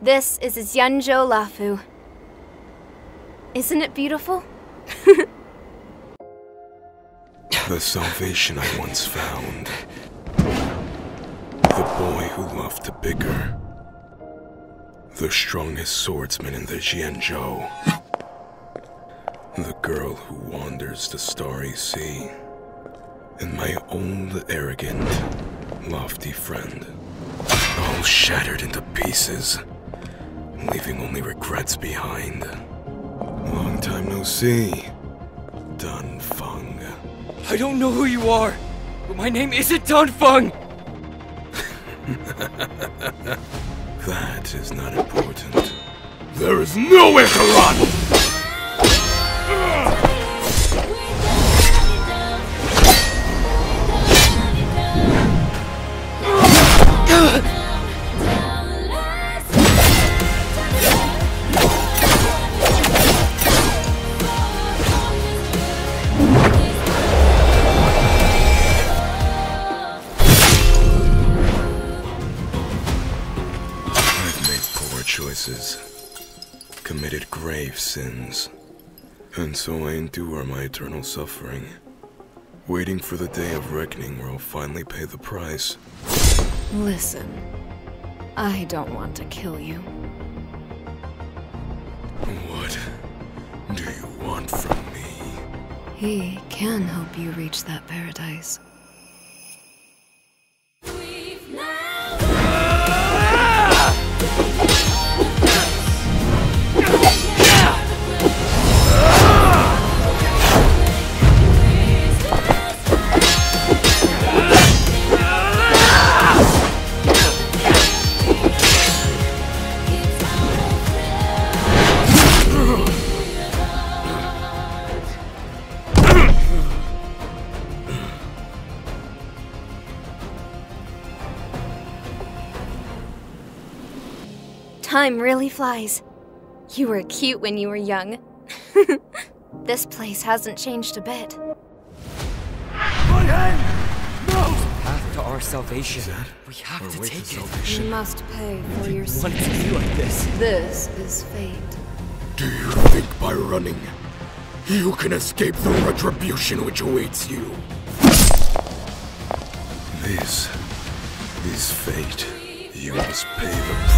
This is Xianzhou Luofu. Isn't it beautiful? the salvation I once found. The boy who loved to bicker. The strongest swordsman in the Xianzhou. The girl who wanders the starry sea. And my old, arrogant, lofty friend. All shattered into pieces, leaving only regrets behind. Long time no see, Dan Feng. I don't know who you are, but my name isn't Dan Feng! that is not important. There is nowhere to run! Choices, committed grave sins. And so I endure my eternal suffering, waiting for the day of reckoning where I'll finally pay the price. Listen, I don't want to kill you. What do you want from me? He can help you reach that paradise. Time really flies. You were cute when you were young. this place hasn't changed a bit. My hand! No! Path to our salvation. We have our to take to it. Salvation? You must pay for your Want it to sins. be like this? This is fate. Do you think by running, you can escape the retribution which awaits you? This is fate. You must pay the price.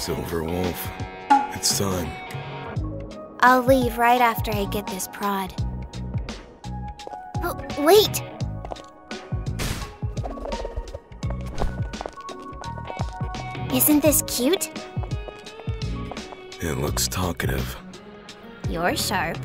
Silver Wolf, it's time. I'll leave right after I get this prod. But wait! Isn't this cute? It looks talkative. You're sharp.